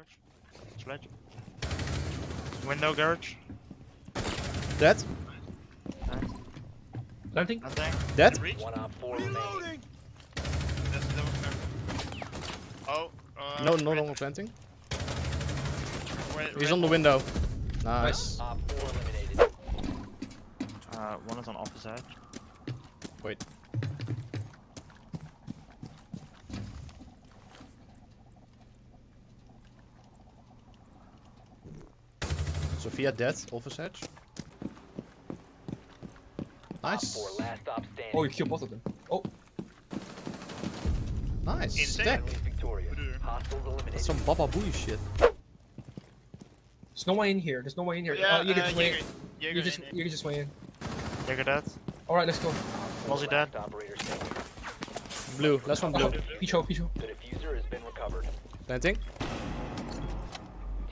garage. Sledge. Window garage. Dead. Planting. Nothing. Dead. Reach. One op four remaining. That's the there. Oh. Uh, No, no red- longer planting. red- He's red on the window. Nice. Op four eliminated. Uh, one is on opposite. Wait. Sophia dead. Office edge. Op Nice. four last stop standing. Oh, ik gepotted hem. Oh, Nice. Insane. Stack. Friendly victorious. Bedoel. Hostiles That's some Baba Booey shit. there's no way in here. There's no way in here. Yeah, oh, you can uh, just way in. Jaeger, Jaeger You just, in- you can just way in. Jaeger dead. Alright, let's go. Was he Last dead? operator. Blue. Last one blue. Oh, Picho, Picho. The defuser has been recovered. Planting.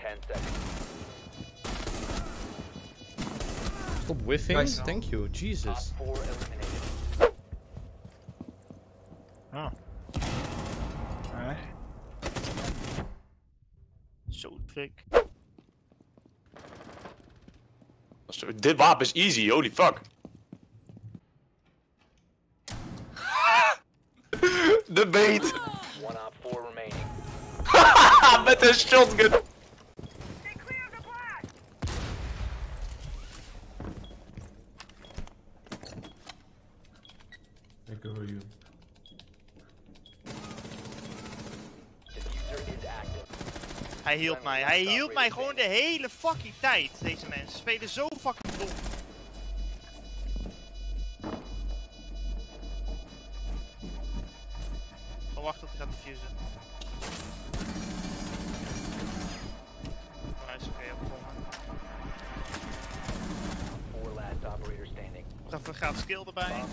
Ten seconds. Stop whiffing. Nice. Thank you. Jesus. four. Oh. Alright. Zo dik. Zo, Dit wapen is easy, holy fuck. De bait. One op four remaining. Met een shotgun. Hij hielp mij. Hij hielp mij gewoon de hele fucking tijd. Deze mensen spelen zo fucking dom. Oh, wacht tot hij gaat. Nice, oké. Four last operator standing. Nog even gaat skill erbij.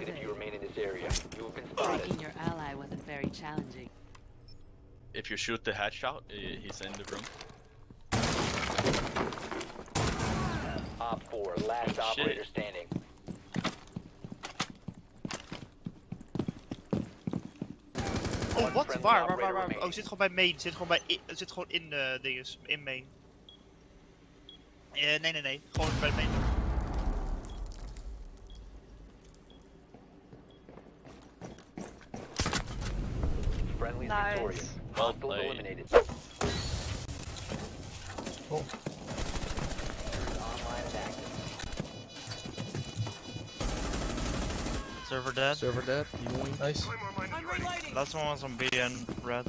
Detected if they? you remain in this area. You have been spotted. Taking your ally wasn't very challenging. If you shoot the headshot, i- he's in the room. Op four last Shit. operator standing. Oh, wat? friendly Waar, waar, waar, waar? Oh, remaining. zit gewoon bij main. Zit gewoon bij. i- Zit gewoon in de dinges. In main. Eh, nee, nee, nee. Gewoon bij de main. Friendly Nice. victorious. Well played. eliminated. Oh. Online and active. Server dead. Server dead. Yoink. Nice. Last one was on B and red.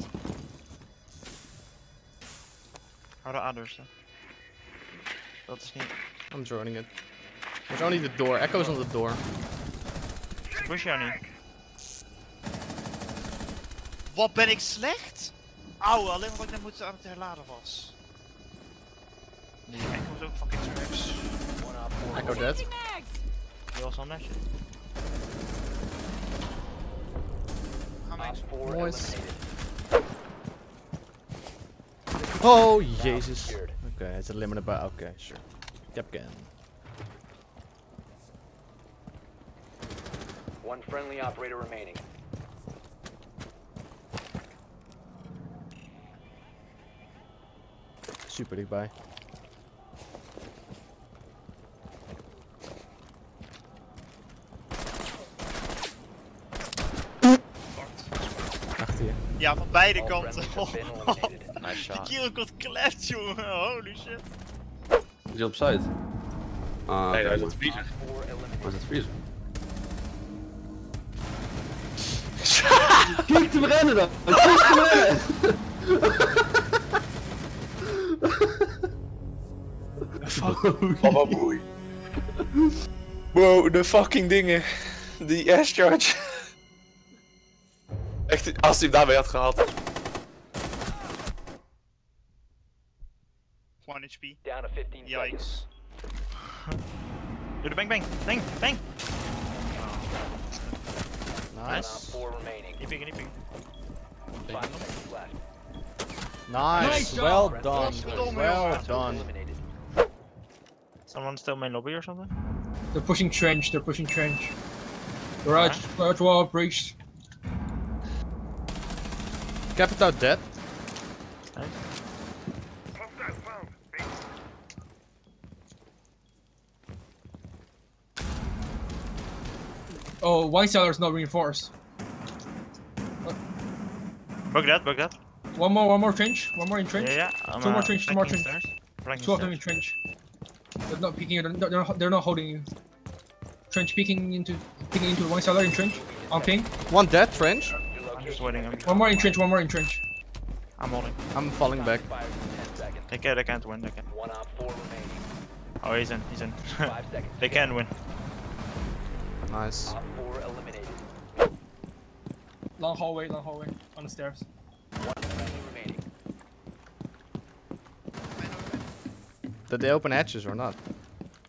How the others? hè? Dat is. I'm joining it. There's only the door. Echo's on the door. Push jou niet. Wat ben ik slecht? Auw, alleen omdat ik net moet aan het herladen was. Nee, ik was ook fucking tracks. One op four. Echo dead. Die was al netjes. Ga maar Op eens. four Nice. eliminated. Oh, Jesus. secured. Okay, it's a limited by. Okay, sure. Yep, again. One friendly operator remaining. Super dichtbij. Achter je. Ja, van beide kanten. Nice Die shot. kill komt klept, jongen. Holy shit. Is hij op site? Ah, Nee, hij is vriezer. Op four Waar is het vriezer? Kijk te rennen dan! Kijk te rennen! Baba boei. Wow, de fucking dingen. Die ash charge. Echt, als hij hem daarmee had gehad. 1 HP. Down to 15 seconds. Yikes. Doe de bang bang. Bang, bang. Nice. Niet pingen, niet pingen. Nice. Well done. Well done. Eliminated. Someone still main lobby or something? They're pushing trench. They're pushing trench. Garage, garage wall breached. Capital dead. Oh, wine cellar's not reinforced. Bug that, bug that. One more, one more trench. One more in trench. Yeah, yeah. I'm, Two more trench, two more flanking trench. Two of them in trench. They're not peeking you. They're, they're, they're not holding you. Trench peeking into peeking into the wine cellar in trench. On ping. One dead trench. I'm just waiting. I'm, One more in trench. One more in trench. I'm holding. I'm falling back. Expires in 10 seconds. They can't, they can't win. They can. One op four remaining. Oh, he's in. He's in. They can win. Nice. Op four eliminated. Long hallway. Long hallway. On the stairs. One friendly remaining. Did they open hatches or not?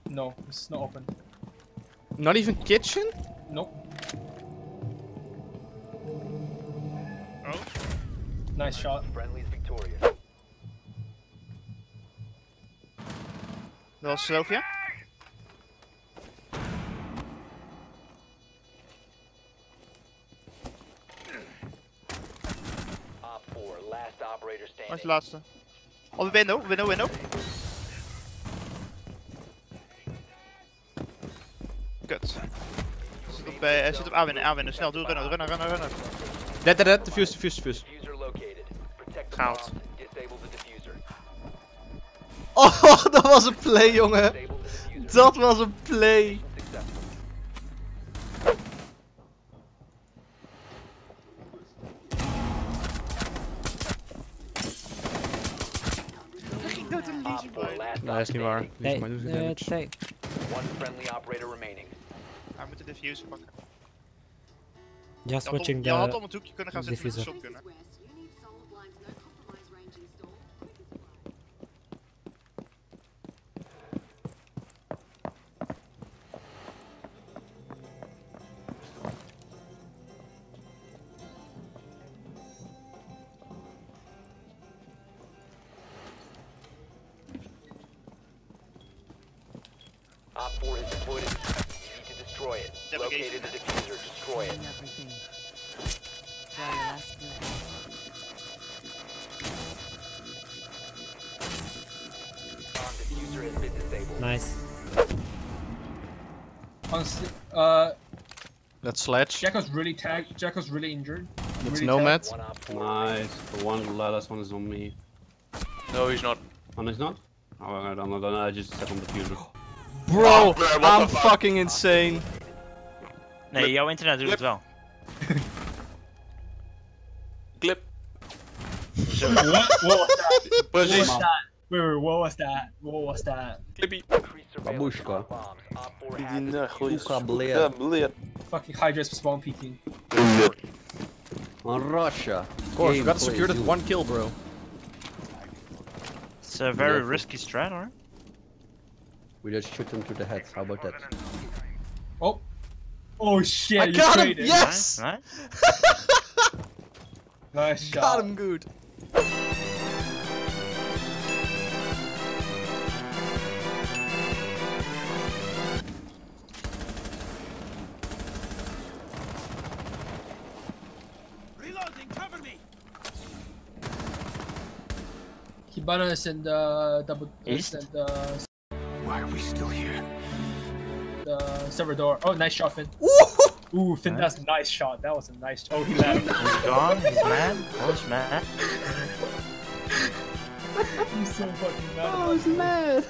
No, it's not open. Not even kitchen? Nope. Oh. Nice shot. Friendly's victorious. Dat was Sylvia. Op four, last operator Waar is de standing. laatste? Oh, window, window, window. Kut. Hij zit op, eh, hij zit op A-winnen, A-winnen. Snel, doe runnen, runnen, runnen, runnen. Dead, dead, dead. Defuse, defuse, defuse. Defuser located. Protect the Goud. bombs. Disable the defuser. Oh, dat was een play, jongen. Disable the defuser. Dat was een play. Successful. Op four, last Nee, is op niet waar. standing. Die is maar doet damage. One friendly operator remaining. Moet de diffuser pakken. Had, om, watching je had om het hoekje kunnen gaan zitten met de shotgun. Op 4 has deployed destroy it. Delegation. Located the defuser. Destroy it. Everything. Try your last move. Bomb defuser has been disabled. nice. On st- uh, That sledge. Jacko's really tagged. Jacko's really injured. It's really Nomad. One op 4 Nice. The one last one is on me. No, he's not. Oh, no, it's not? Oh, alright, I'm not done. I just set on the fuser. Bro, Oh, man, I'm the fuck? fucking insane. Nee, jouw internet doet het wel. Clip. what? What was that? Precies. Wait, wait, what was that? What was that? Clippy. Increased surveillance Babushka. on bombs. Op 4 has Ja, goeie. Koekableer. Ja, bleer. Fucking Hydra's spawn peeking. On Russia. Of course, we gotta secure that one kill, bro. It's a very Yeah. risky strat, hoor. We just shoot them to the heads. How about that? Oh. Oh shit! I you got him, traded. Yes! Nice, nice. Nice shot. Got him good. Kibanas and uh, double East? and uh, Why are we still here? the server door. Oh, nice shot, Finn. Ooh. Ooh, Finn, that's a nice shot. That was a nice. Oh, he left. He's gone, he's mad. Oh, he's mad. He's so fucking mad. Oh, I was mad.